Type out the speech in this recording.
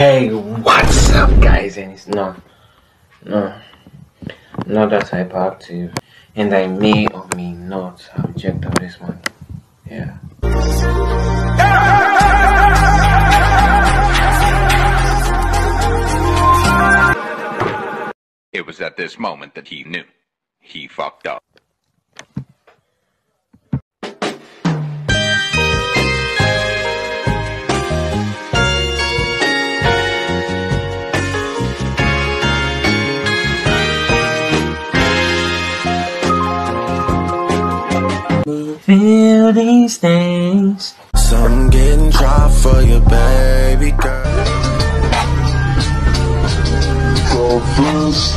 Hey, what's up, guys? And it's not, no, not that hyperactive, and I may or may not have checked out this one. Yeah. It was at this moment that he knew. He fucked up. Feel these things. Some getting dry for your baby girl. The first